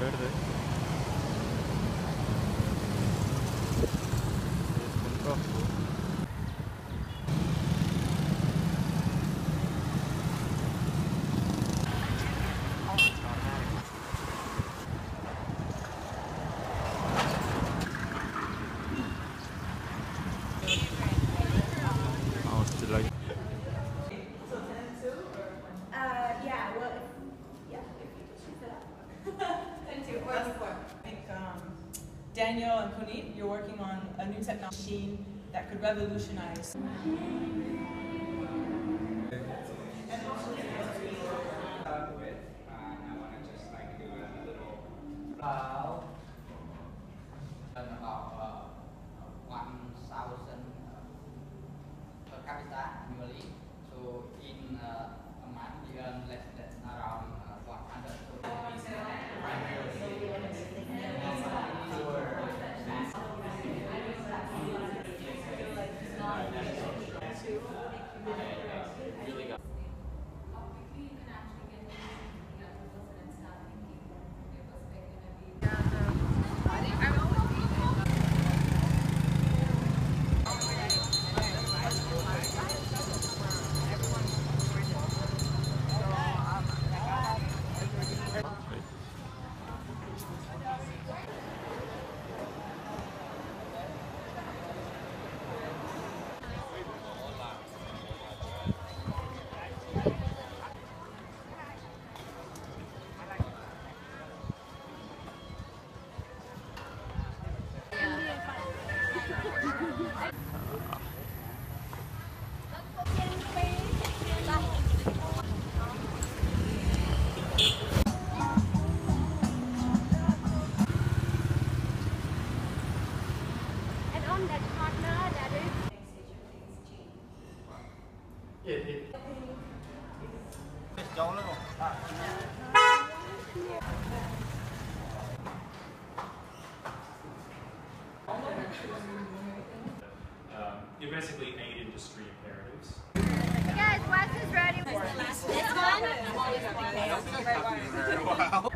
verde. Es un rojo. Daniel and Puneet, you're working on a new technology that could revolutionize. start with, and I want to just like do a little bow. And about 1,000 per capita annually. So in uh, a month, we earn less than around uh, 100 And Um, you're basically eight industry imperatives. Guys, Wes is ready. This one? Wow.